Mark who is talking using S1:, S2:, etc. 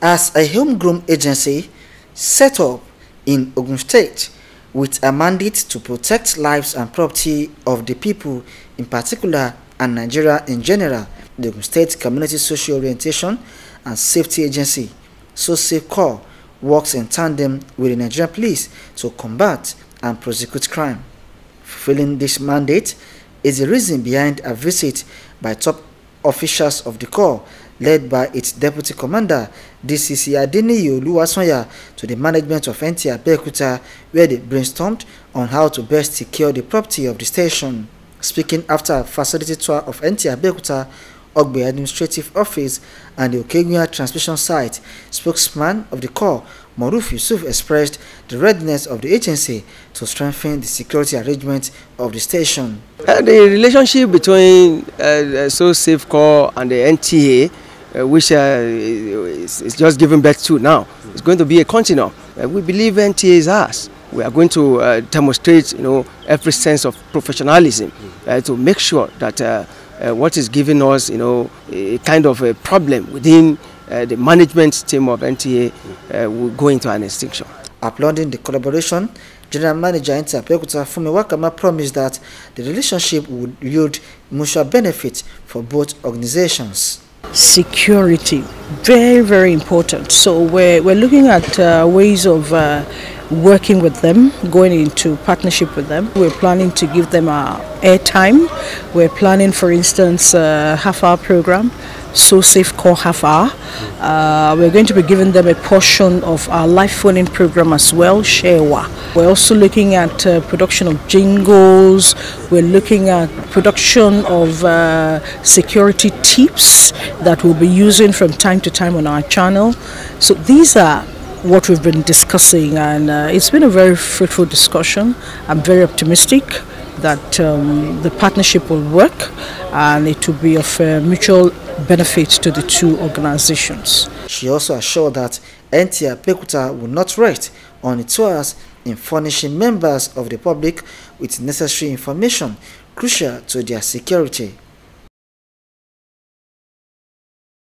S1: as a homegrown agency set up in Ogun State with a mandate to protect lives and property of the people in particular and Nigeria in general, the Ogun State Community Social Orientation and Safety Agency, SOSAFE works in tandem with the Nigerian police to combat and prosecute crime. Fulfilling this mandate is the reason behind a visit by top officials of the Corps led by its deputy commander, DCC Adeniyi Oluwasanya, to the management of NTA Abeokuta, where they brainstormed on how to best secure the property of the station. Speaking after a facility tour of NTA Abeokuta, Ogbe Administrative Office and the Okeguya Transmission Site, spokesman of the Corps, Moruf Yusuf expressed the readiness of the agency to strengthen the security arrangements of the station.
S2: Uh, the relationship between uh, So Safe Corps and the NTA, uh, which uh, is, is, just giving birth to now, It's going to be a continuum. Uh, we believe NTA is us. We are going to uh, demonstrate, you know, every sense of professionalism to make sure that uh, what is giving us, you know, a kind of a problem within uh, the management team of NTA uh, will go into an extinction.
S1: Applauding the collaboration, General Manager NTA Abeokuta Fumi Wakama promised that the relationship would yield mutual benefit for both organizations.
S3: Security, very, very important. So we're, we're looking at uh, ways of uh, working with them, going into partnership with them. We're planning to give them our airtime. We're planning, for instance, a half-hour program, So Safe Corps Half Hour. Uh, we're going to be giving them a portion of our live phoning program as well, Shewa. We're also looking at uh, production of jingles. We're looking at production of uh, security tips that we'll be using from time to time on our channel. So these are what we've been discussing, and uh, it's been a very fruitful discussion. I'm very optimistic that um, the partnership will work and it will be of uh, mutual benefit to the two organizations.
S1: She also assured that NTA Abeokuta will not rest on its tours in furnishing members of the public with necessary information crucial to their security.